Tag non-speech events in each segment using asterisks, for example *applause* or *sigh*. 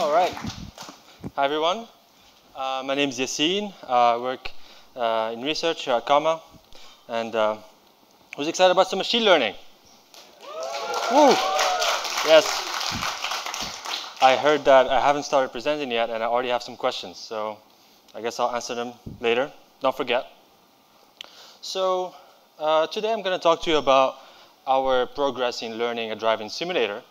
All right. Hi, everyone. Uh, my name is Yassine. Uh, I work uh, in research at Comma. And uh, who's excited about some machine learning? Woo! Yes. I heard that I haven't started presenting yet, and I already have some questions. So I guess I'll answer them later. Don't forget. So uh, today I'm going to talk to you about our progress in learning a driving simulator.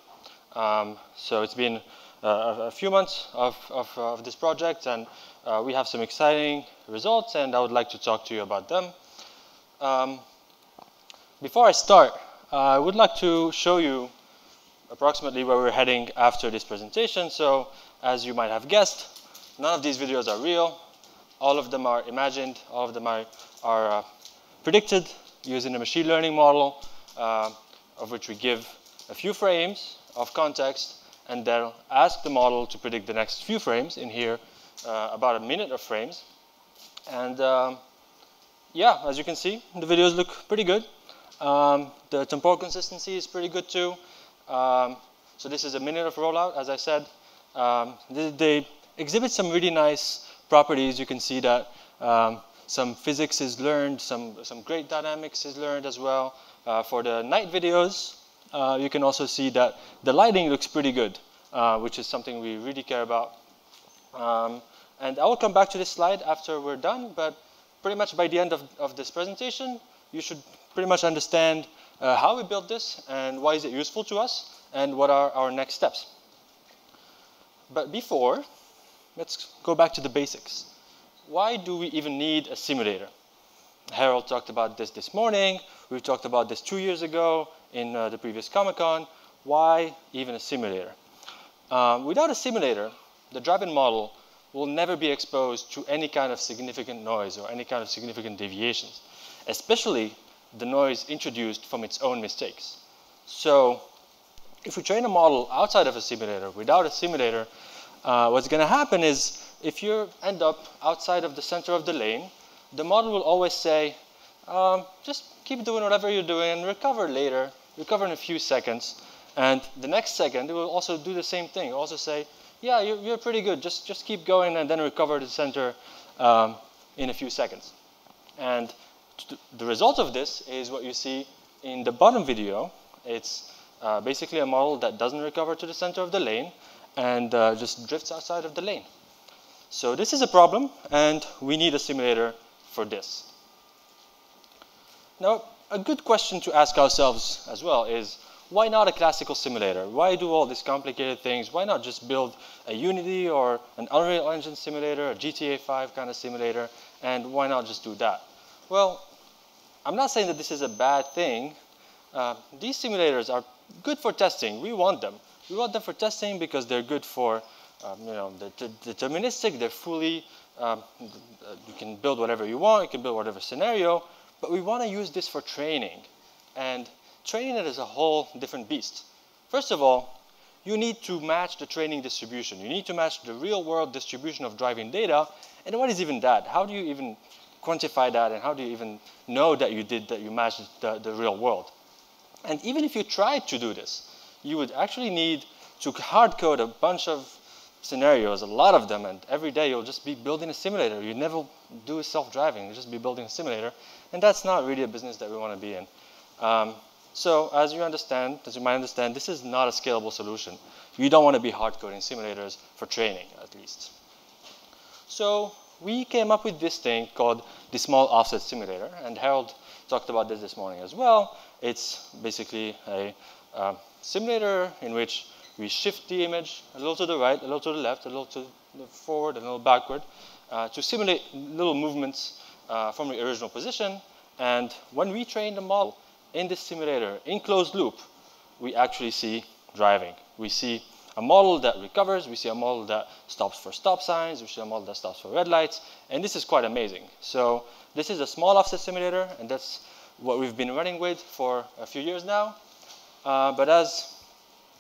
Um, so it's been a few months of, of, of this project, and uh, we have some exciting results, and I would like to talk to you about them. Um, before I start, I would like to show you approximately where we're heading after this presentation. So as you might have guessed, none of these videos are real. All of them are imagined. All of them are, are uh, predicted using a machine learning model uh, of which we give a few frames of context and then ask the model to predict the next few frames in here, uh, about a minute of frames. And um, yeah, as you can see, the videos look pretty good. Um, the temporal consistency is pretty good too. Um, so this is a minute of rollout, as I said. Um, they, they, exhibit some really nice properties. You can see that um, some physics is learned, some, some great dynamics is learned as well. Uh, for the night videos, uh, you can also see that the lighting looks pretty good, uh, which is something we really care about. Um, and I will come back to this slide after we're done, but pretty much by the end of, of this presentation, you should pretty much understand uh, how we built this and why is it useful to us and what are our next steps. But before, let's go back to the basics. Why do we even need a simulator? Harald talked about this this morning. We've talked about this two years ago in uh, the previous COMMA_CON. Why even a simulator? Um, without a simulator, the driving model will never be exposed to any kind of significant noise or any kind of significant deviations, especially the noise introduced from its own mistakes. So if we train a model outside of a simulator, without a simulator, uh, what's going to happen is if you end up outside of the center of the lane, the model will always say, um, just keep doing whatever you're doing and recover later, recover in a few seconds. And the next second, it will also do the same thing. It'll also say, yeah, you're, you're pretty good. Just, just keep going and then recover the center um, in a few seconds. And the result of this is what you see in the bottom video. It's uh, basically a model that doesn't recover to the center of the lane and uh, just drifts outside of the lane. So this is a problem, and we need a simulator for this. Now, a good question to ask ourselves as well is, why not a classical simulator? Why do all these complicated things? Why not just build a Unity or an Unreal Engine simulator, a GTA 5 kind of simulator, and why not just do that? Well, I'm not saying that this is a bad thing. Uh, these simulators are good for testing. We want them. We want them for testing because they're good for, um, you know, they're deterministic. They're fully, um, you can build whatever you want. You can build whatever scenario. But we want to use this for training. And training it is a whole different beast. First of all, you need to match the training distribution. You need to match the real world distribution of driving data. And what is even that? How do you even quantify that and how do you even know that you did that you matched the, the real world? And even if you tried to do this, you would actually need to hard code a bunch of scenarios, a lot of them, and every day you'll just be building a simulator. You never do self-driving, you just be building a simulator, and that's not really a business that we want to be in. Um, so as you understand, as you might understand, this is not a scalable solution. You don't want to be hard coding simulators for training, at least. So we came up with this thing called the small offset simulator, and Harald talked about this this morning as well. It's basically a uh, simulator in which we shift the image a little to the right, a little to the left, a little to the forward, a little backward, uh, to simulate little movements uh, from the original position. And when we train the model in this simulator, in closed loop, we actually see driving. We see a model that recovers, we see a model that stops for stop signs, we see a model that stops for red lights, and this is quite amazing. So this is a small offset simulator, and that's what we've been running with for a few years now. Uh, but as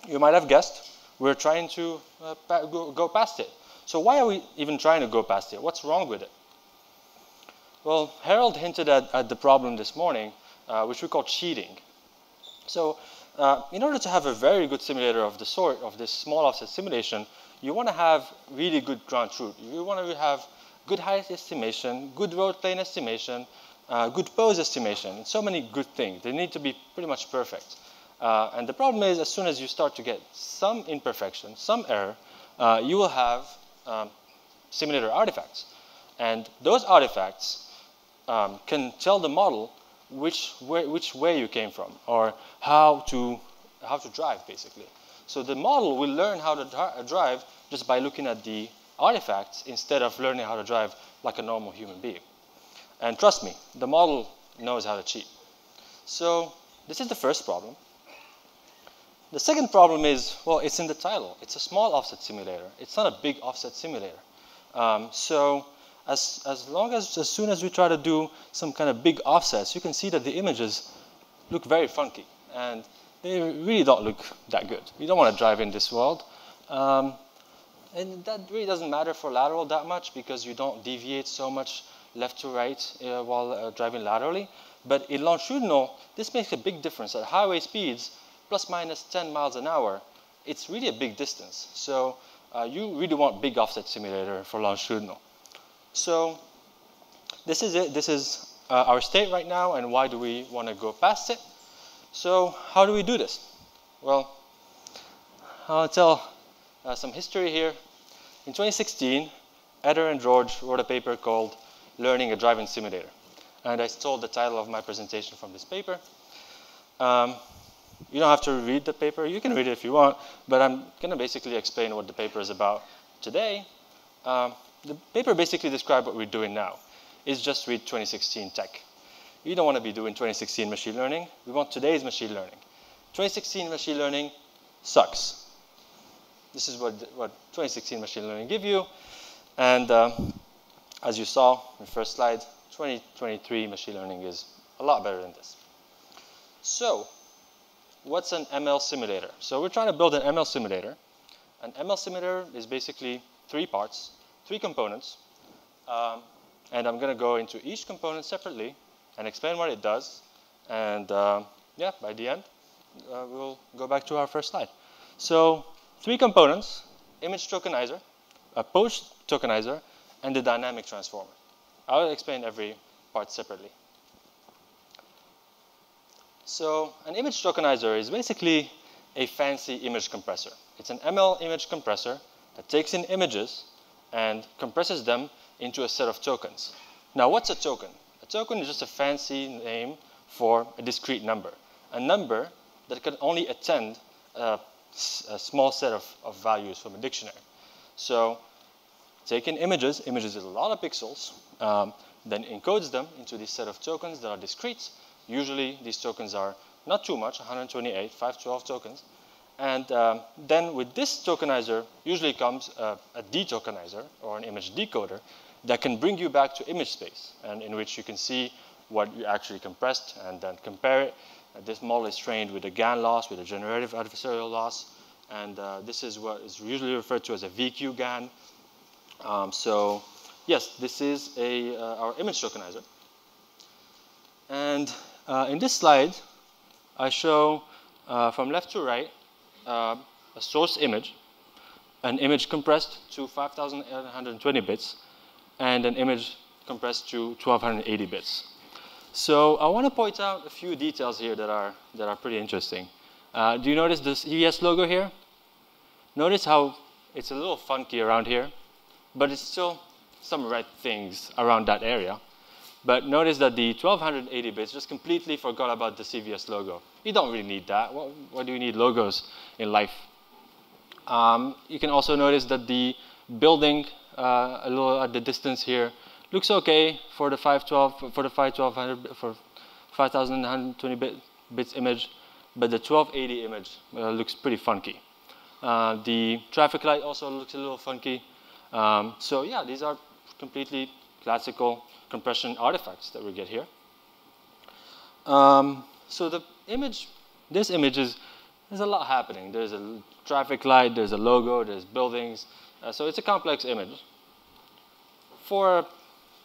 you might have guessed, we're trying to uh, go, go past it. So why are we even trying to go past it? What's wrong with it? Well, Harald hinted at, at the problem this morning, uh, which we call cheating. So uh, in order to have a very good simulator of the sort, of this small offset simulation, you want to have really good ground truth. You want to have good height estimation, good road plane estimation, uh, good pose estimation, and so many good things. They need to be pretty much perfect. Uh, and the problem is, as soon as you start to get some imperfection, some error, uh, you will have um, simulator artifacts. And those artifacts um, can tell the model which way, which way you came from or how to, how to drive, basically. So the model will learn how to drive just by looking at the artifacts instead of learning how to drive like a normal human being. And trust me, the model knows how to cheat. So this is the first problem. The second problem is, well, it's in the title. It's a small offset simulator. It's not a big offset simulator. Um, so as, as long as, as soon as we try to do some kind of big offsets, you can see that the images look very funky. And they really don't look that good. You don't want to drive in this world. Um, and that really doesn't matter for lateral that much because you don't deviate so much left to right uh, while uh, driving laterally. But in longitudinal, this makes a big difference. At highway speeds, plus minus 10 miles an hour, it's really a big distance. So uh, you really want big offset simulator for longitudinal. So this is it. This is uh, our state right now, and why do we want to go past it? So how do we do this? Well, I'll tell uh, some history here. In 2016, Eder and George wrote a paper called Learning a Driving Simulator. And I stole the title of my presentation from this paper. Um, you don't have to read the paper. You can read it if you want, but I'm going to basically explain what the paper is about today. Um, the paper basically describes what we're doing now. It's just read 2016 tech. You don't want to be doing 2016 machine learning. We want today's machine learning. 2016 machine learning sucks. This is what, what 2016 machine learning give you. And uh, as you saw in the first slide, 2023 machine learning is a lot better than this. So what's an ML simulator? So we're trying to build an ML simulator. An ML simulator is basically three parts, three components. Um, and I'm going to go into each component separately and explain what it does. And uh, yeah, by the end, uh, we'll go back to our first slide. So three components, image tokenizer, a pose tokenizer, and the dynamic transformer. I'll explain every part separately. So an image tokenizer is basically a fancy image compressor. It's an ML image compressor that takes in images and compresses them into a set of tokens. Now, what's a token? A token is just a fancy name for a discrete number, a number that can only attend a, a small set of, of values from a dictionary. So take in images, images is a lot of pixels, um, then encodes them into this set of tokens that are discrete, Usually these tokens are not too much, 128, 512 tokens. And um, then with this tokenizer usually comes a, a detokenizer or an image decoder that can bring you back to image space and in which you can see what you actually compressed and then compare it. Uh, this model is trained with a GAN loss, with a generative adversarial loss. And uh, this is what is usually referred to as a VQ GAN. Um, so yes, this is a, uh, our image tokenizer. And uh, in this slide, I show uh, from left to right uh, a source image, an image compressed to 5,820 bits, and an image compressed to 1,280 bits. So I want to point out a few details here that are, that are pretty interesting. Uh, do you notice this CVS logo here? Notice how it's a little funky around here, but it's still some red things around that area. But notice that the 1280 bits just completely forgot about the CVS logo. You don't really need that. What, what do you need logos in life? Um, you can also notice that the building uh, a little at the distance here looks okay for the 512 for the 5100 for 5120 bit, bits image, but the 1280 image uh, looks pretty funky. Uh, the traffic light also looks a little funky. Um, so yeah, these are completely classical compression artifacts that we get here. Um, so the image, this image is, there's a lot happening. There's a traffic light, there's a logo, there's buildings. Uh, so it's a complex image. For a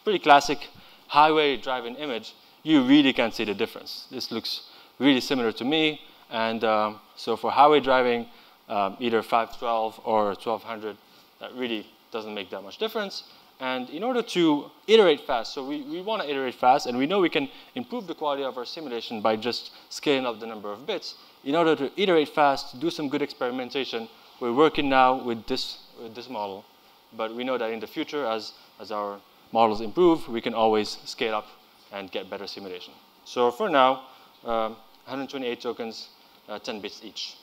pretty classic highway driving image, you really can't see the difference. This looks really similar to me. And um, so for highway driving, um, either 512 or 1200 that really doesn't make that much difference. And in order to iterate fast, so we, we want to iterate fast, and we know we can improve the quality of our simulation by just scaling up the number of bits. In order to iterate fast, do some good experimentation, we're working now with this, with this model. But we know that in the future, as, as our models improve, we can always scale up and get better simulation. So for now, um, 128 tokens, uh, 10 bits each.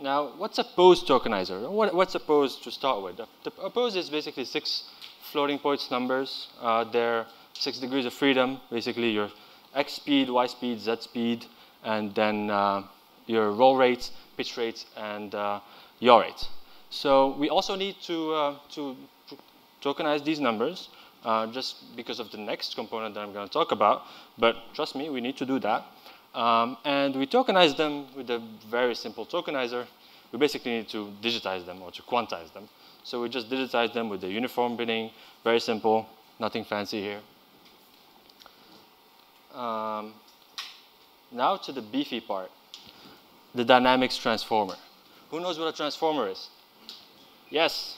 Now, what's a pose tokenizer? What, what's a pose to start with? The, a pose is basically six floating points numbers. Uh, they're six degrees of freedom, basically your x speed, y speed, z speed, and then uh, your roll rate, pitch rate, and uh, yaw rate. So we also need to, uh, to tokenize these numbers uh, just because of the next component that I'm going to talk about. But trust me, we need to do that. Um, and we tokenize them with a very simple tokenizer. We basically need to digitize them or to quantize them. So we just digitize them with the uniform binning, very simple, nothing fancy here. Um, now to the beefy part, the dynamics transformer. Who knows what a transformer is? Yes.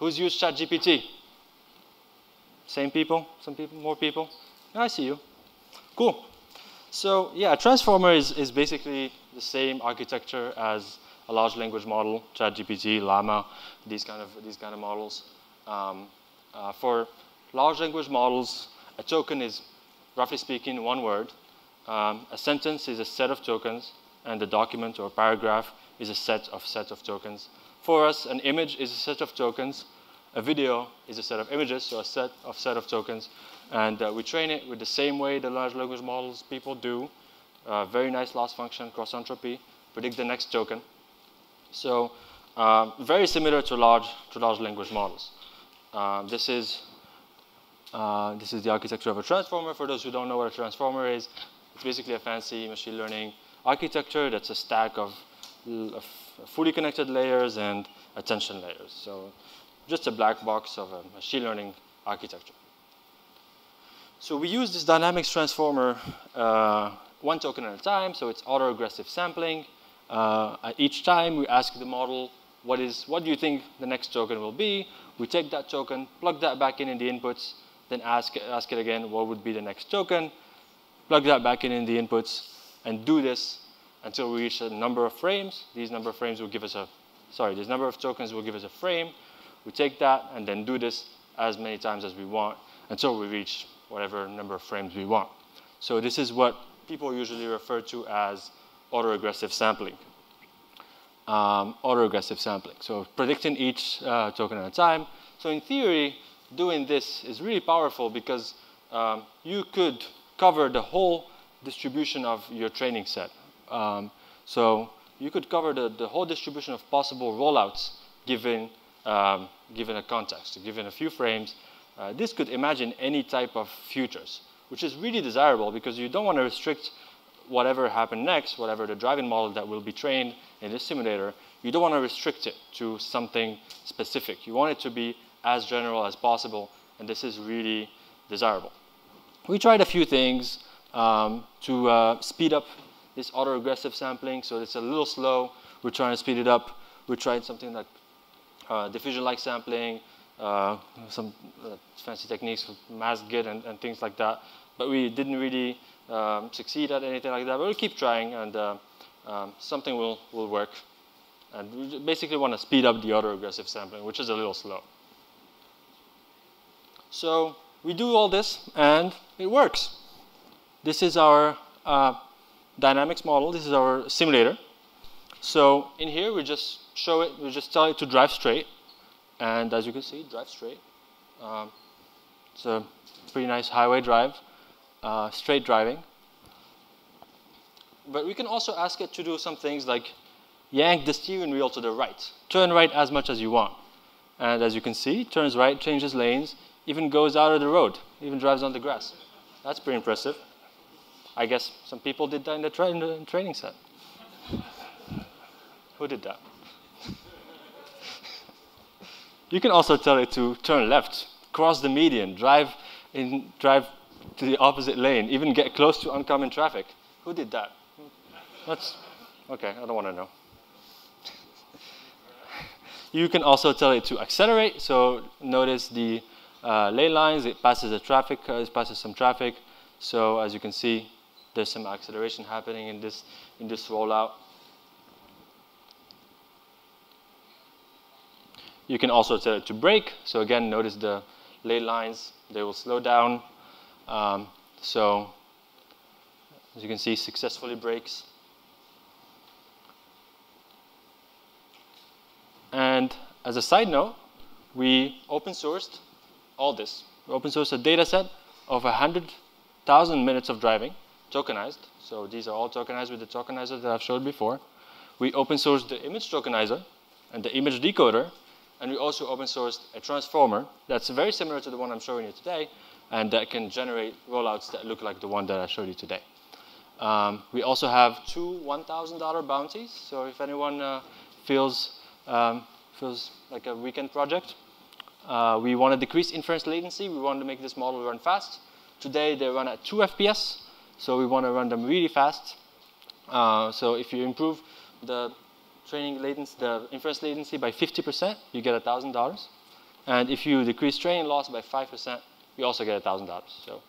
Who's used ChatGPT? Same people? Some people? More people? I see you. Cool. So yeah, a transformer is, is basically the same architecture as a large language model, ChatGPT, Llama, these kind of, these kind of models. Um, uh, for large language models, a token is, roughly speaking, one word. Um, a sentence is a set of tokens, and a document or a paragraph is a set of set of tokens. For us, an image is a set of tokens, a video is a set of images, so a set of set of tokens. And uh, we train it with the same way the large language models people do. Uh, very nice loss function, cross entropy, predict the next token. So uh, very similar to large, to large language models. Uh, this, is, uh, this is the architecture of a transformer. For those who don't know what a transformer is, it's basically a fancy machine learning architecture that's a stack of, of fully connected layers and attention layers. So just a black box of a machine learning architecture. So we use this dynamics transformer uh, one token at a time, so it's autoregressive sampling. Uh, each time, we ask the model, what, is, what do you think the next token will be? We take that token, plug that back in in the inputs, then ask, ask it again, what would be the next token? Plug that back in in the inputs, and do this until we reach a number of frames. These number of frames will give us a, sorry, this number of tokens will give us a frame. We take that and then do this as many times as we want until we reach whatever number of frames we want. So this is what people usually refer to as autoregressive sampling. Um, autoregressive sampling. So predicting each uh, token at a time. So in theory, doing this is really powerful because um, you could cover the whole distribution of your training set. Um, so you could cover the, the whole distribution of possible rollouts given um, given a context, given a few frames. Uh, this could imagine any type of futures, which is really desirable because you don't want to restrict whatever happened next, whatever the driving model that will be trained in this simulator, you don't want to restrict it to something specific. You want it to be as general as possible, and this is really desirable. We tried a few things um, to uh, speed up this autoregressive sampling, so it's a little slow. We're trying to speed it up. We tried something like uh, diffusion-like sampling, uh, some uh, fancy techniques with MaskGIT and, and, things like that. But we didn't really um, succeed at anything like that. But we'll keep trying, and uh, um, something will, will work. And we basically want to speed up the autoregressive sampling, which is a little slow. So we do all this, and it works. This is our uh, dynamics model. This is our simulator. So in here, we just show it, we just tell it to drive straight. And as you can see, drive straight. Um, it's a pretty nice highway drive, uh, straight driving. But we can also ask it to do some things like yank the steering wheel to the right. Turn right as much as you want. And as you can see, turns right, changes lanes, even goes out of the road, even drives on the grass. That's pretty impressive. I guess some people did that in the, tra in the training set. Who did that? You can also tell it to turn left, cross the median, drive, in, drive to the opposite lane, even get close to oncoming traffic. Who did that? That's okay. I don't want to know. *laughs* You can also tell it to accelerate. So notice the uh, lane lines, it passes the traffic, uh, it passes some traffic. So as you can see, there's some acceleration happening in this, in this rollout. You can also set it to brake. So again, notice the lane lines, they will slow down. Um, so as you can see, successfully brakes. And as a side note, we open sourced all this. We open sourced a data set of 100,000 minutes of driving, tokenized. So these are all tokenized with the tokenizer that I've showed before. We open sourced the image tokenizer and the image decoder, and we also open sourced a transformer that's very similar to the one I'm showing you today, and that can generate rollouts that look like the one that I showed you today. Um, we also have two $1,000 bounties, so if anyone uh, feels, um, feels like a weekend project, uh, we want to decrease inference latency. We want to make this model run fast. Today they run at 2 FPS, so we want to run them really fast. Uh, so if you improve the training latency, the inference latency by 50%, you get $1,000. And if you decrease training loss by 5%, you also get $1,000. So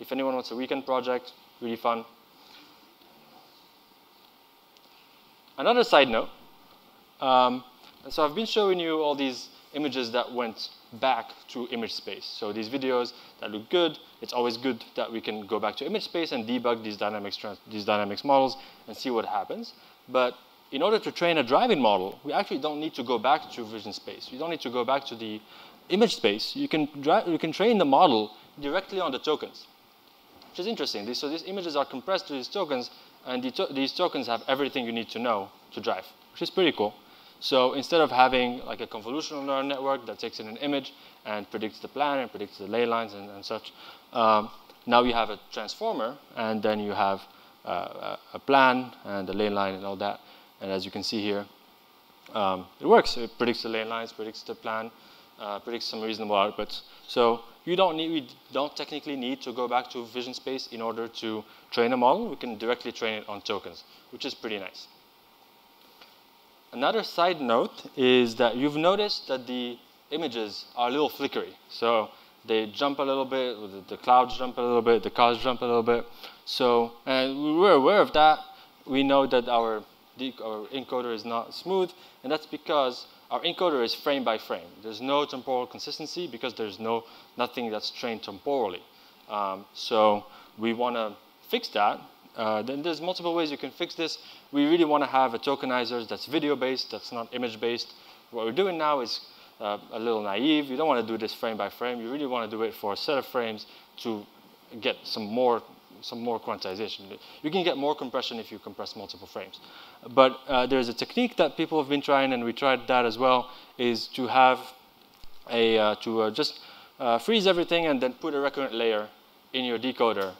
if anyone wants a weekend project, really fun. Another side note, um, so I've been showing you all these images that went back to image space. So these videos that look good, it's always good that we can go back to image space and debug these dynamics, these dynamics models and see what happens. But in order to train a driving model, we actually don't need to go back to vision space. You don't need to go back to the image space. You can, you can train the model directly on the tokens, which is interesting. So these images are compressed to these tokens, and the to these tokens have everything you need to know to drive, which is pretty cool. So instead of having like a convolutional neural network that takes in an image and predicts the plan and predicts the lane lines and, and such, um, now you have a transformer and then you have uh, a plan and the lane line and all that. And as you can see here, um, it works. It predicts the lane lines, predicts the plan, uh, predicts some reasonable outputs. So you don't need, we don't technically need to go back to vision space in order to train a model. We can directly train it on tokens, which is pretty nice. Another side note is that you've noticed that the images are a little flickery. So they jump a little bit, the clouds jump a little bit, the cars jump a little bit. So, and we're aware of that. We know that our, our encoder is not smooth, and that's because our encoder is frame by frame. There's no temporal consistency because there's no nothing that's trained temporally. Um, so we want to fix that uh, then there's multiple ways you can fix this. We really want to have a tokenizer that's video-based, that's not image-based. What we're doing now is uh, a little naive. You don't want to do this frame by frame. You really want to do it for a set of frames to get some more some more quantization. You can get more compression if you compress multiple frames. But uh, there's a technique that people have been trying, and we tried that as well, is to have a, uh, to uh, just uh, freeze everything and then put a recurrent layer in your decoder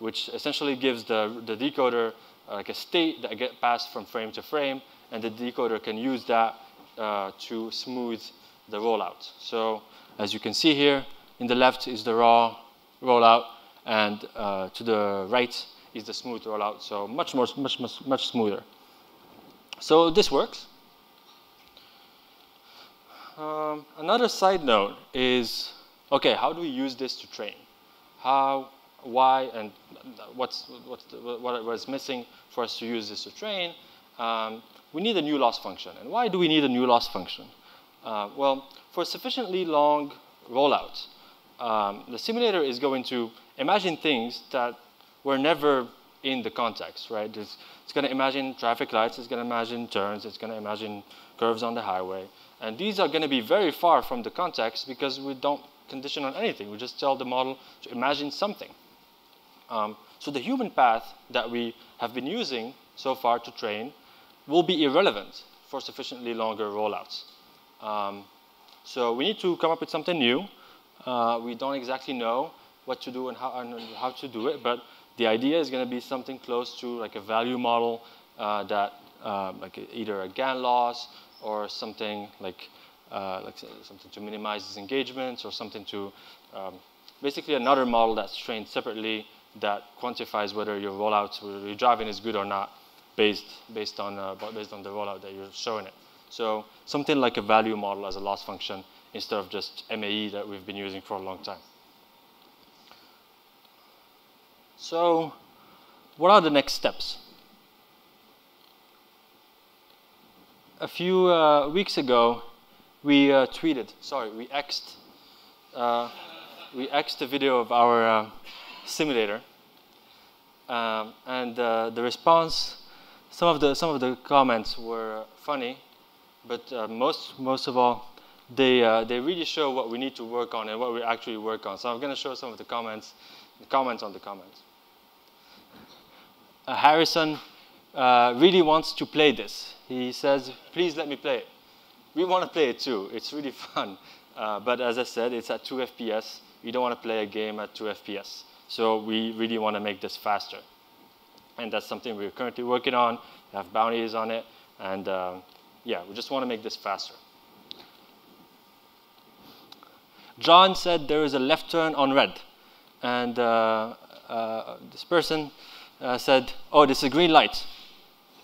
which essentially gives the, the decoder uh, like a state that get passed from frame to frame, and the decoder can use that uh, to smooth the rollout. So as you can see here, in the left is the raw rollout, and uh, to the right is the smooth rollout, so much more, much, much, much smoother. So this works. Um, another side note is, okay, how do we use this to train? How why and what's, what's the, what was missing for us to use this to train, um, we need a new loss function. And why do we need a new loss function? Uh, well, for sufficiently long rollouts, um, the simulator is going to imagine things that were never in the context, right? It's, it's going to imagine traffic lights, it's going to imagine turns, it's going to imagine curves on the highway. And these are going to be very far from the context because we don't condition on anything. We just tell the model to imagine something. Um, so the human path that we have been using so far to train will be irrelevant for sufficiently longer rollouts. Um, so we need to come up with something new. Uh, we don't exactly know what to do and how, and how to do it, but the idea is going to be something close to like a value model uh, that uh, like either a GAN loss or something like uh, like something to minimize disengagements or something to um, basically another model that's trained separately that quantifies whether your rollout, your driving is good or not, based based on uh, based on the rollout that you're showing it. So something like a value model as a loss function instead of just MAE that we've been using for a long time. So what are the next steps? A few uh, weeks ago, we uh, tweeted, sorry, we xed, uh, we xed a video of our uh, simulator. Um, and uh, the response, some of the, some of the comments were funny, but uh, most, most of all, they, they really show what we need to work on and what we actually work on. So I'm going to show some of the comments, the comments on the comments. Harrison really wants to play this. He says, please let me play it. We want to play it too. It's really *laughs* fun. Uh, but as I said, it's at 2 FPS. We don't want to play a game at 2 FPS. So we really want to make this faster. And that's something we're currently working on. We have bounties on it. And uh, yeah, we just want to make this faster. John said there is a left turn on red. And uh, uh this person uh, said, oh, this is a green light.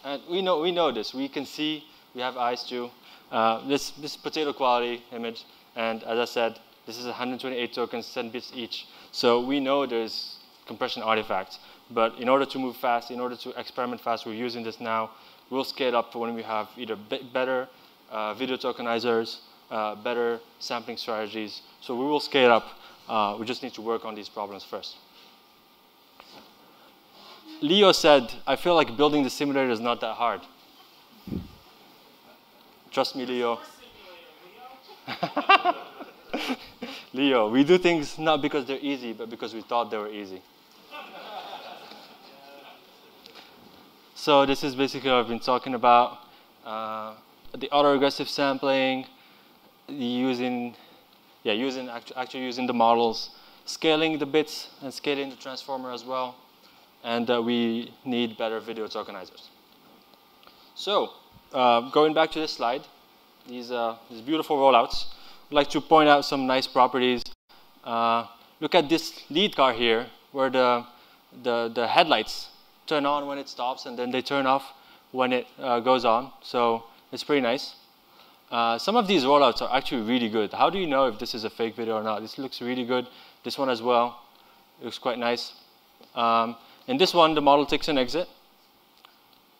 And we know, we know this. We can see, we have eyes too. Uh, this, this potato quality image, and as I said, this is 128 tokens, 10 bits each. So we know there's compression artifacts. But in order to move fast, in order to experiment fast, we're using this now. We'll scale up when we have either better uh, video tokenizers, uh, better sampling strategies. So we will scale up. Uh, we just need to work on these problems first. Leo said, I feel like building the simulator is not that hard. Trust me, Leo. *laughs* Leo, we do things not because they're easy, but because we thought they were easy. so this is basically what I've been talking about. Uh, the autoregressive sampling, using, yeah, using actually using the models, scaling the bits and scaling the transformer as well and uh, we need better video tokenizers. So, uh, going back to this slide, these, uh, these beautiful rollouts, I'd like to point out some nice properties. Uh, look at this lead car here, where the, the, the headlights turn on when it stops, and then they turn off when it uh, goes on. So it's pretty nice. Uh, some of these rollouts are actually really good. How do you know if this is a fake video or not? This looks really good. This one as well. It looks quite nice. Um, in this one, the model takes an exit.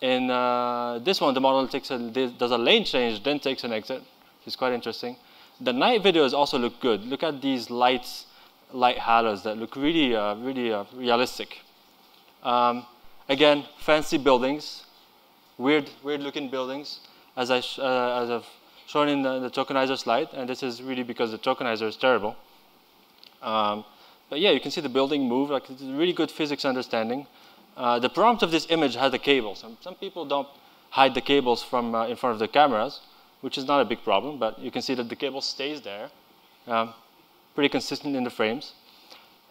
In uh, this one, the model takes a, does a lane change, then takes an exit, is quite interesting. The night videos also look good. Look at these lights, light halos that look really, uh, really uh, realistic. Um, again, fancy buildings, weird, weird-looking buildings, as, I uh, as I've shown in the, the, tokenizer slide, and this is really because the tokenizer is terrible. Um, but yeah, you can see the building move, like it's a really good physics understanding. Uh, the prompt of this image had the cables. Some, some people don't hide the cables from uh, in front of the cameras, which is not a big problem, but you can see that the cable stays there, um, pretty consistent in the frames.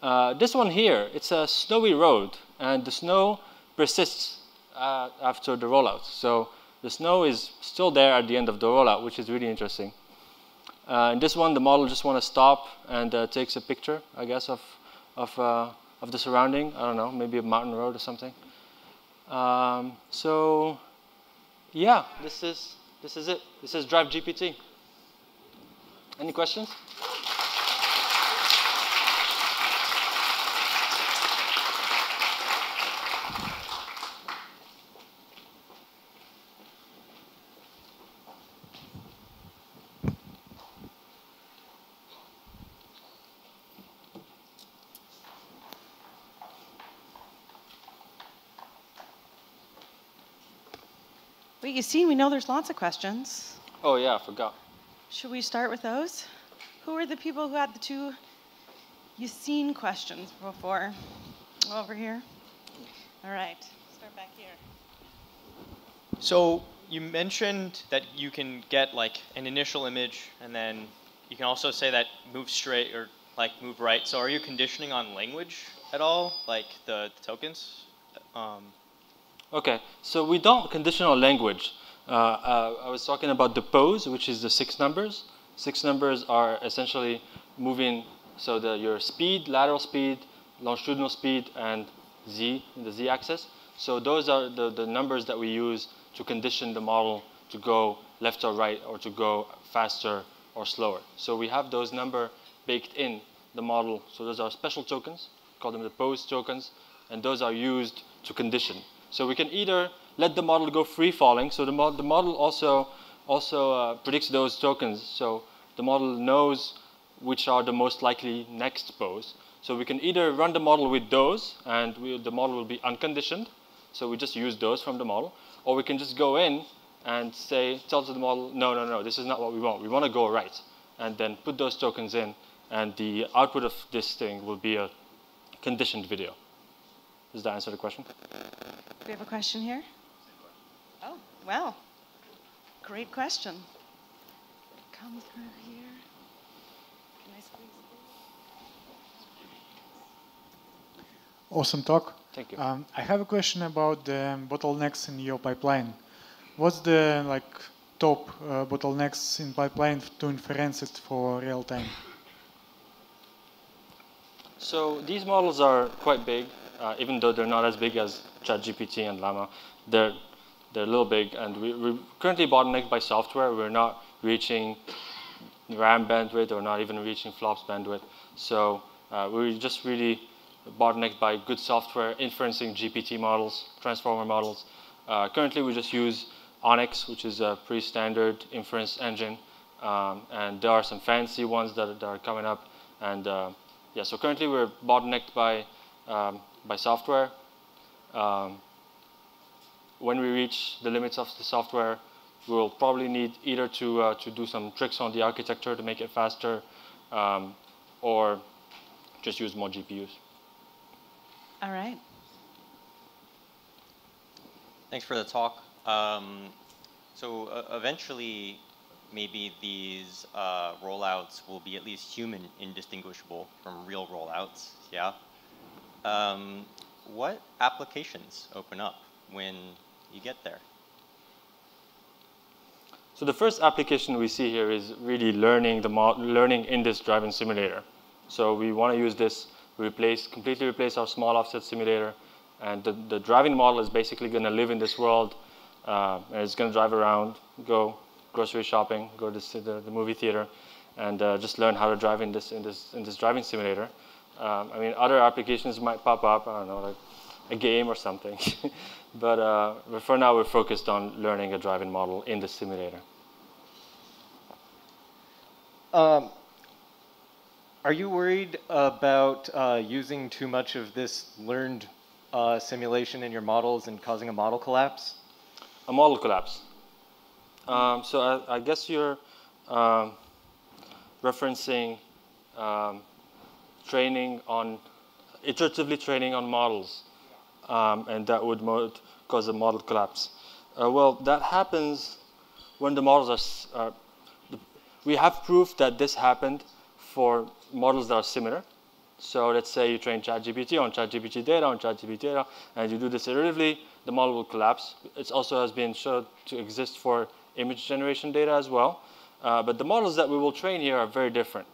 Uh, this one here, it's a snowy road, and the snow persists uh, after the rollout. So the snow is still there at the end of the rollout, which is really interesting. Uh, in this one, the model just want to stop and uh, takes a picture, I guess, of, of, uh, of the surrounding. I don't know, maybe a mountain road or something. Um, so, yeah, this is, this is it. This is Drive GPT. Any questions? You see, we know there's lots of questions. Oh, yeah, I forgot. Should we start with those? Who are the people who had the two you've seen questions before? Over here. All right, start back here. So you mentioned that you can get like an initial image and then you can also say that move straight or like move right. So are you conditioning on language at all, like the, the tokens? Um, Okay, so we don't condition conditional language. Uh, uh, I was talking about the pose, which is the six numbers. Six numbers are essentially moving, so the, your speed, lateral speed, longitudinal speed, and z, the z-axis. So those are the, the numbers that we use to condition the model to go left or right or to go faster or slower. So we have those number baked in the model. So those are special tokens, call them the pose tokens, and those are used to condition. So we can either let the model go free falling. So the, mo the model also also uh, predicts those tokens. So the model knows which are the most likely next pose. So we can either run the model with those, and we, the model will be unconditioned. So we just use those from the model, or we can just go in and say, tell to the model, no, no, no, this is not what we want. We want to go right, and then put those tokens in, and the output of this thing will be a conditioned video. Does that answer the question? We have a question here. Oh, well, great question. Come through here. Can I squeeze Awesome talk. Thank you. Um, I have a question about the bottlenecks in your pipeline. What's the like top uh, bottlenecks in pipeline to inference it for real time? So these models are quite big, uh, even though they're not as big as ChatGPT and Llama. They're they're a little big, and we, we're currently bottlenecked by software. We're not reaching RAM bandwidth or not even reaching flops bandwidth. So uh, we're just really bottlenecked by good software, inferencing GPT models, transformer models. Uh, currently, we just use ONNX, which is a pretty standard inference engine. Um, and there are some fancy ones that, that are coming up. And uh, yeah, so currently we're bottlenecked by, um, by software. Um, when we reach the limits of the software, we'll probably need either to, uh, to do some tricks on the architecture to make it faster um, or just use more GPUs. All right. Thanks for the talk. Um, so uh, eventually, maybe these uh, rollouts will be at least human indistinguishable from real rollouts. Yeah. Um, what applications open up when you get there? So the first application we see here is really learning the learning in this driving simulator. So we want to use this replace completely replace our small offset simulator, and the, the driving model is basically going to live in this world, uh, and it's going to drive around, go grocery shopping, go to the, the movie theater, and uh, just learn how to drive in this in this in this driving simulator. Um, I mean, other applications might pop up. I don't know, like a game or something. *laughs* but, uh, but for now, we're focused on learning a driving model in the simulator. Um, are you worried about uh, using too much of this learned uh, simulation in your models and causing a model collapse? A model collapse. Um, so I, I, guess you're um, referencing um, training on, iteratively training on models, um, and that would cause a model collapse. Uh, well, that happens when the models are, we have proof that this happened for models that are similar. So let's say you train ChatGPT on ChatGPT data on ChatGPT data, and you do this iteratively, the model will collapse. It also has been shown to exist for image generation data as well. Uh, but the models that we will train here are very different.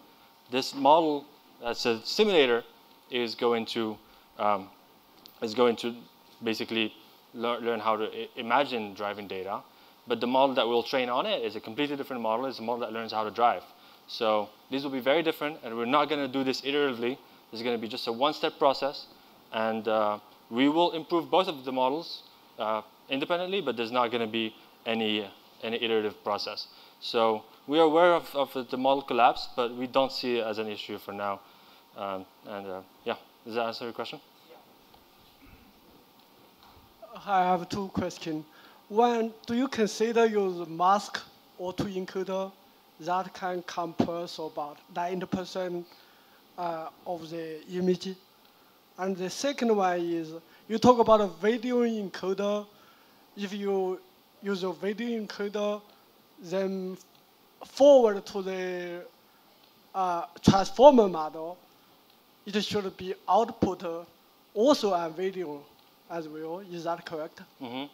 This model, as a simulator, is going to um, is going to basically learn, learn how to imagine driving data. But the model that we'll train on it is a completely different model. It's a model that learns how to drive. So these will be very different, and we're not going to do this iteratively. This is going to be just a one-step process, and uh, we will improve both of the models uh, independently, but there's not going to be any, any iterative process. So we are aware of, of the model collapse, but we don't see it as an issue for now. Um, and uh, yeah, does that answer your question? I have two questions. One, do you consider use mask autoencoder that can compress about 90% uh, of the image? And the second one is, you talk about a video encoder. If you use a video encoder, then forward to the uh, transformer model, it should be output also a video as well. Is that correct? Mm -hmm.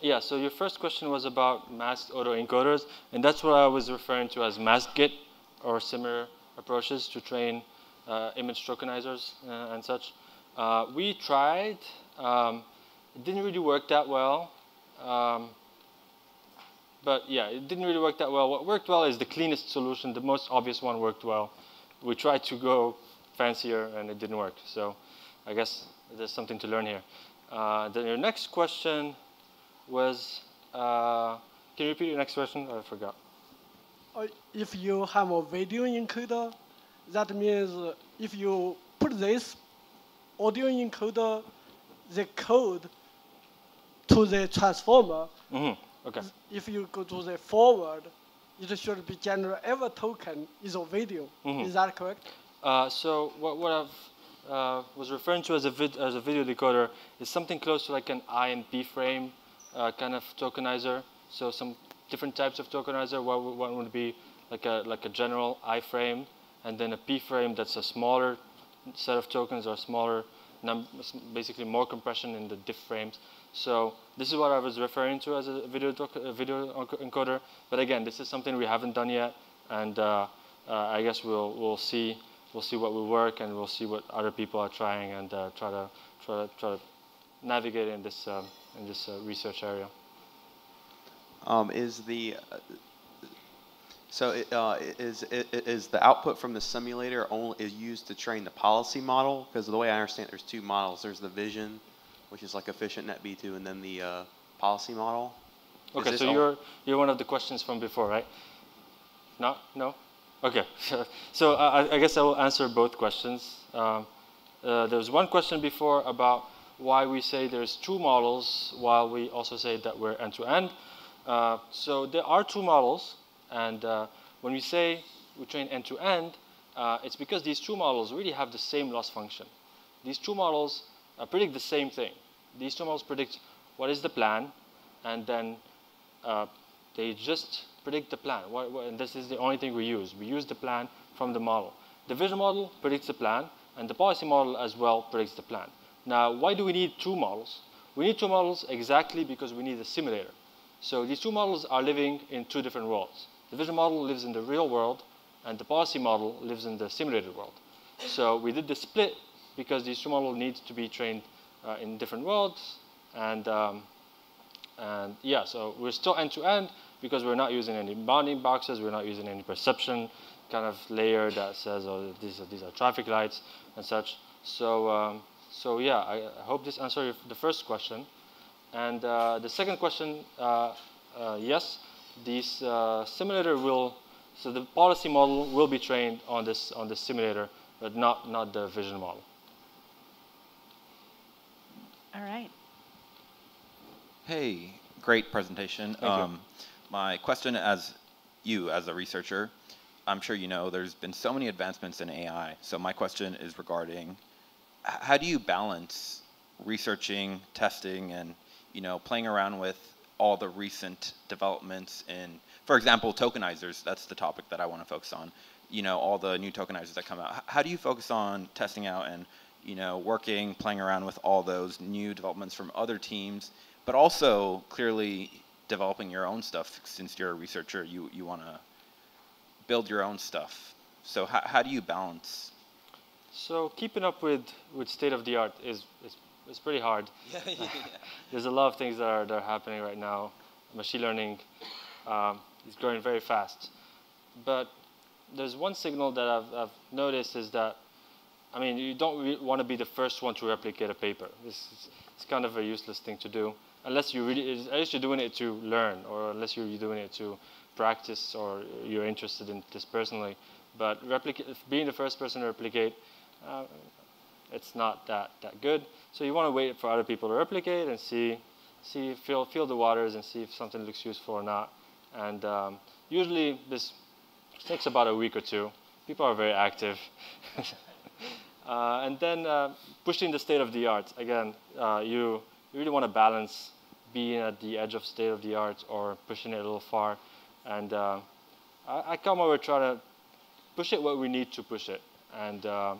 Yeah, so your first question was about masked autoencoders, and that's what I was referring to as masked-git or similar approaches to train uh, image tokenizers uh, and such. Uh, we tried, um, it didn't really work that well. Um, but yeah, it didn't really work that well. What worked well is the cleanest solution. The most obvious one worked well. We tried to go fancier and it didn't work. So I guess there's something to learn here. Uh, then your next question was, uh, can you repeat your next question? I forgot. Uh, if you have a video encoder, that means if you put this audio encoder, the code to the transformer, hmm Okay. if you go to the forward, it should be general. every token is a video. Mhm. Is that correct? Uh, so what, what I've uh, was referring to as a, vid, as a video decoder is something close to like an I and P frame uh, kind of tokenizer. So some different types of tokenizer. One, would- one would be like a like a general I frame, and then a P frame that's a smaller set of tokens or smaller num- basically more compression in the diff frames. So this is what I was referring to as a video a video encoder. But again, this is something we haven't done yet, and uh, uh, I guess we'll we'll see we'll see what will work, and we'll see what other people are trying, and uh, try to try to try to navigate in this um, in this uh, research area. Um, is the so it, uh, is is the output from the simulator only is used to train the policy model? Because the way I understand, it, there's two models. There's the vision, which is like EfficientNet V2, and then the uh, policy model. Okay, so you're you're one of the questions from before, right? No, no. Okay, *laughs* so I, I guess I will answer both questions. Um, uh, there was one question before about why we say there's two models while we also say that we're end to end. Uh, so there are two models, and uh, when we say we train end to end, uh, it's because these two models really have the same loss function. These two models uh, predict the same thing. These two models predict what is the plan, and then uh, they just predict the plan. What, what, and this is the only thing we use. We use the plan from the model. The vision model predicts the plan, and the policy model as well predicts the plan. Now, why do we need two models? We need two models exactly because we need a simulator. So these two models are living in two different worlds. The vision model lives in the real world, and the policy model lives in the simulated world. So we did the split because these two models need to be trained uh, in different worlds, and um, and yeah, so we're still end to end because we're not using any bounding boxes, we're not using any perception kind of layer that says, oh, these are, these are traffic lights and such. So, um, so yeah, I, I hope this answered the first question. And uh, the second question, uh, uh, yes, this uh, simulator will, so the policy model will be trained on this on this simulator, but not not the vision model. All right. Hey, great presentation. Thank you. um, My question as you, as a researcher, I'm sure you know there's been so many advancements in AI. So my question is regarding how do you balance researching, testing, and you know playing around with all the recent developments in, for example, tokenizers. That's the topic that I want to focus on. You know, all the new tokenizers that come out. How do you focus on testing out and you know working, playing around with all those new developments from other teams, but also clearly developing your own stuff since you're a researcher. You you want to build your own stuff. So how, how do you balance? So keeping up with, with state of the art is, is, is pretty hard. *laughs* *laughs* There's a lot of things that are, that are happening right now. Machine learning um, is growing very fast. But there's one signal that I've, I've noticed is that, I mean, you don't want to be the first one to replicate a paper. This is, it's kind of a useless thing to do, unless you really, unless you're doing it to learn, or unless you're doing it to practice, or you're interested in this personally. But being the first person to replicate, uh, it's not that, that good. So you want to wait for other people to replicate and see, see, feel, feel the waters and see if something looks useful or not. And um, usually this takes about a week or two. People are very active. *laughs* uh, and then uh, pushing the state of the art. Again, uh, you, really want to balance being at the edge of state of the art or pushing it a little far. And uh, I, I come over trying to push it where we need to push it. And uh,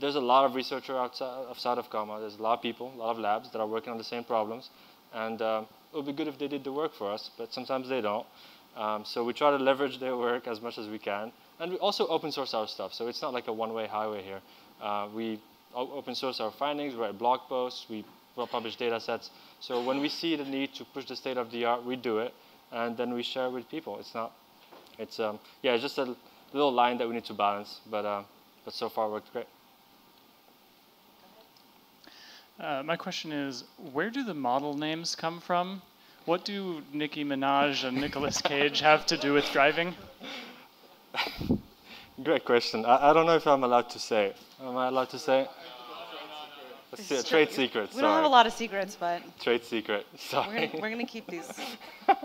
there's a lot of researchers outside, outside of Comma. There's a lot of people, a lot of labs that are working on the same problems. And uh, it would be good if they did the work for us, but sometimes they don't. Um, so we try to leverage their work as much as we can. And we also open source our stuff, so it's not like a one-way highway here. Uh, we open source our findings, write blog posts, we well-published data sets. So when we see the need to push the state of the art, we do it, and then we share with people. It's not, it's um, yeah, it's just a little line that we need to balance, but uh, but so far worked great. Uh, my question is, where do the model names come from? What do Nicki Minaj and Nicolas Cage have to do with driving? *laughs* Great question. I, I don't know if I'm allowed to say. Am I allowed to say? Let's see, a trade secret. We sorry. don't have a lot of secrets, but Trade secret. *laughs* we're Sorry. gonna, we're gonna keep these. *laughs*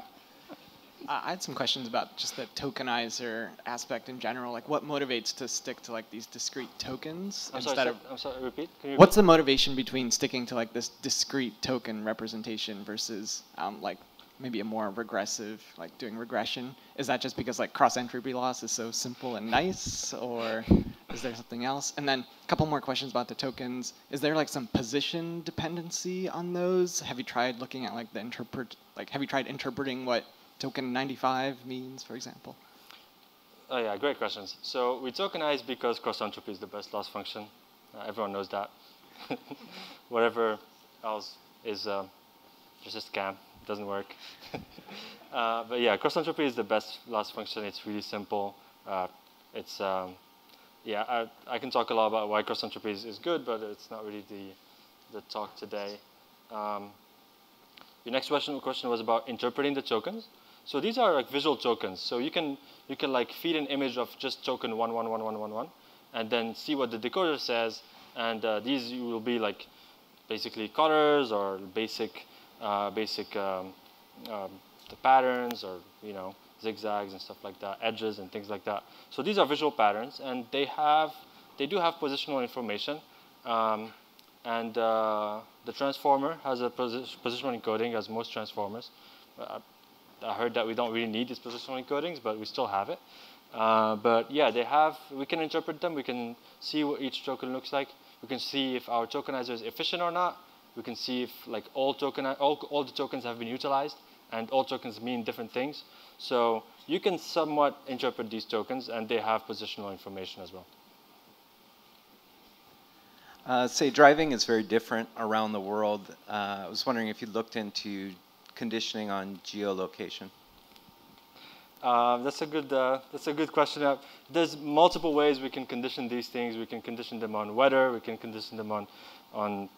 Uh, I had some questions about just the tokenizer aspect in general. Like, what motivates to stick to like these discrete tokens I'm sorry, instead say- of I'm sorry, repeat? Can you What's the motivation between sticking to like this discrete token representation versus um, like maybe a more regressive, like doing regression? Is that just because like cross entropy loss is so simple and nice, or is there something else? And then a couple more questions about the tokens. Is there like some position dependency on those? Have you tried looking at like the interpret, like have you tried interpreting what token 95 means, for example? Oh yeah, great questions. So we tokenize because cross entropy is the best loss function. Uh, everyone knows that. *laughs* Whatever else is um, just a scam. Doesn't work. *laughs* uh, but yeah, cross entropy is the best loss function. It's really simple. Uh, it's um, yeah. I, I can talk a lot about why cross entropy is, is good, but it's not really the the talk today. Um, your next question question was about interpreting the tokens. So these are like visual tokens. So you can you can like feed an image of just token one one one one one one, and then see what the decoder says. And uh, these will be like basically colors or basic uh, basic um, um, the patterns or you know zigzags and stuff like that, edges and things like that. So these are visual patterns, and they have they do have positional information. Um, and uh, the transformer has a posi- positional encoding as most transformers. Uh, I heard that we don't really need these positional encodings, but we still have it. Uh, but yeah, they have. We can interpret them. We can see what each token looks like. We can see if our tokenizer is efficient or not. We can see if like all token all, all the tokens have been utilized, and all tokens mean different things. So you can somewhat interpret these tokens, and they have positional information as well. Uh, say driving is very different around the world. Uh, I was wondering if you looked into conditioning on geolocation. Uh, that's a good. Uh, that's a good question. Uh, there's multiple ways we can condition these things. We can condition them on weather. We can condition them on, on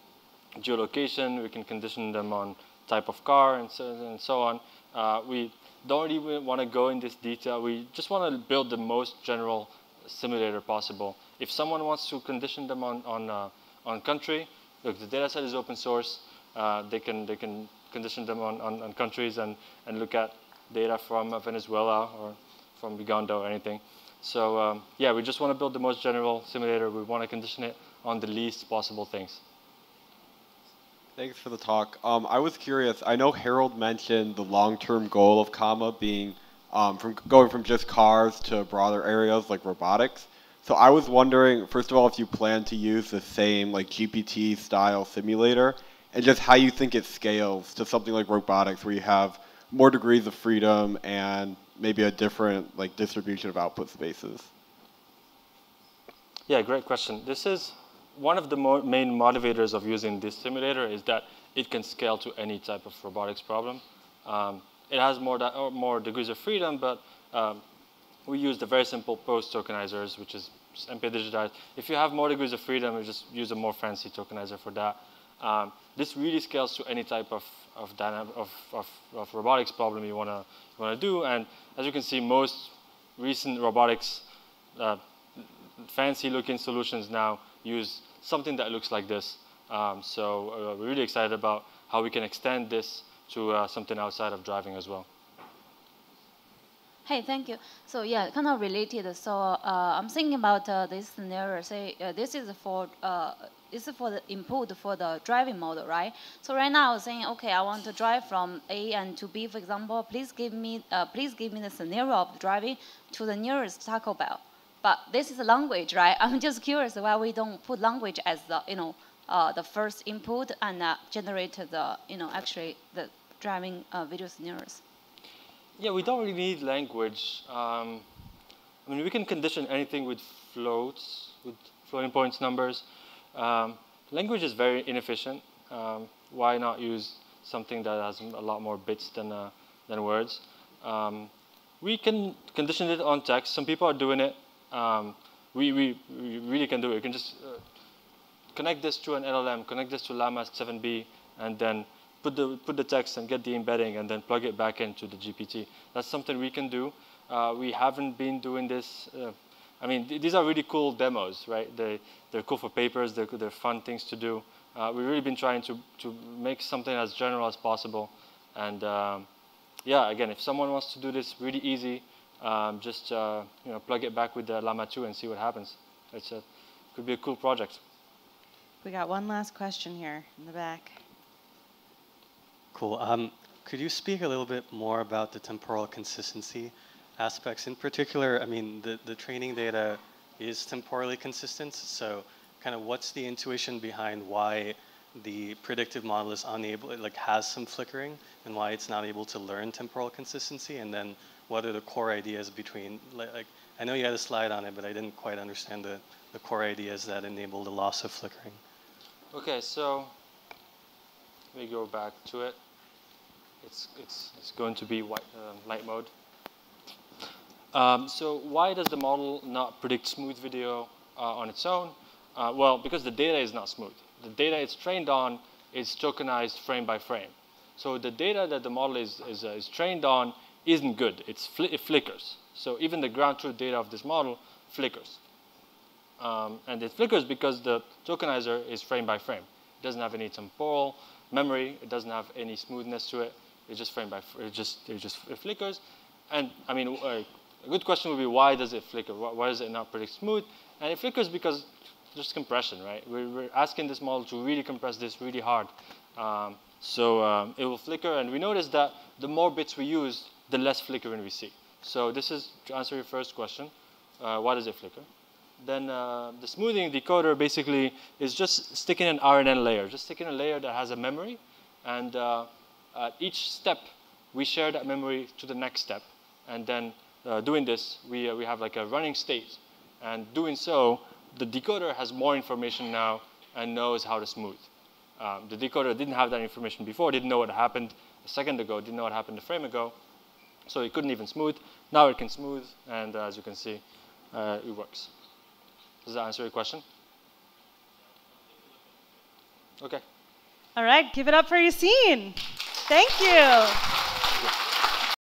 geolocation. We can condition them on type of car and so and so on. Uh, we don't even want to go in this detail. We just want to build the most general simulator possible. If someone wants to condition them on on uh, on country, look, the dataset is open source. Uh, they can they can condition them on, on, on countries and, and look at data from uh, Venezuela or from Uganda or anything. So um, yeah, we just want to build the most general simulator. We want to condition it on the least possible things. Thanks for the talk. Um, I was curious. I know Harald mentioned the long-term goal of Comma being um, from going from just cars to broader areas like robotics. So I was wondering, first of all, if you plan to use the same like GPT style simulator, and just how you think it scales to something like robotics, where you have more degrees of freedom and maybe a different like distribution of output spaces. Yeah, great question. This is one of the main motivators of using this simulator is that it can scale to any type of robotics problem. Um, it has more, more degrees of freedom, but um, we use the very simple pose tokenizers, which is np.digitize. If you have more degrees of freedom, you just use a more fancy tokenizer for that. Um, this really scales to any type of of, of, of, of robotics problem you wanna you wanna do. And as you can see, most recent robotics uh, fancy looking solutions now use something that looks like this. Um, so uh, we're really excited about how we can extend this to uh, something outside of driving as well. Hey, thank you. So yeah, kind of related. So uh, I'm thinking about uh, this scenario. Say uh, this is for uh, this is for the input for the driving model, right? So right now, I'm saying, okay, I want to drive from A and to B, for example. Please give me, uh, please give me the scenario of driving to the nearest Taco Bell. But this is a language, right? *laughs* I'm just curious why we don't put language as the, you know, uh, the first input and uh, generate the, you know, actually the driving uh, video scenarios. Yeah, we don't really need language. Um, I mean, we can condition anything with floats, with floating points numbers. Um, language is very inefficient. Um, why not use something that has a lot more bits than, uh, than words? Um, we can condition it on text. Some people are doing it. Um, we, we, we really can do it. You can just uh, connect this to an LLM, connect this to Llama 7b, and then put the, put the text and get the embedding and then plug it back into the GPT. That's something we can do. Uh, we haven't been doing this. Uh, I mean, th these are really cool demos, right? They, they're cool for papers. They're, they're fun things to do. Uh, we've really been trying to, to make something as general as possible. And um, yeah, again, if someone wants to do this really easy, um, just uh, you know, plug it back with the Llama 2 and see what happens. It's a, could be a cool project. We got one last question here in the back. Cool. Um, could you speak a little bit more about the temporal consistency aspects? In particular, I mean, the, the training data is temporally consistent, so kind of what's the intuition behind why the predictive model is unable, like has some flickering, and why it's not able to learn temporal consistency, and then what are the core ideas between, like, I know you had a slide on it, but I didn't quite understand the, the core ideas that enable the loss of flickering. Okay, so let me go back to it. It's, it's, it's going to be white, uh, light mode. Um, so why does the model not predict smooth video uh, on its own? Uh, well, because the data is not smooth. The data it's trained on is tokenized frame by frame. So the data that the model is, is, uh, is trained on isn't good. It's fl it flickers. So even the ground truth data of this model flickers. Um, and it flickers because the tokenizer is frame by frame. It doesn't have any temporal memory. It doesn't have any smoothness to it. It's just frame by it just it just it flickers. And I mean, a good question would be why does it flicker? Why, does it not predict smooth? And it flickers because just compression, right? We're, we're asking this model to really compress this really hard. Um, so um, it will flicker, and we notice that the more bits we use, the less flickering we see. So this is to answer your first question, uh, why does it flicker? Then uh, the smoothing decoder basically is just sticking an RNN layer, just sticking a layer that has a memory, and uh, at each step, we share that memory to the next step. And then uh, doing this, we, uh, we have like a running state. And doing so, the decoder has more information now and knows how to smooth. Um, the decoder didn't have that information before, didn't know what happened a second ago, didn't know what happened a frame ago, so it couldn't even smooth. Now it can smooth, and uh, as you can see, uh, it works. Does that answer your question? Okay. All right, give it up for Yassine. Thank you.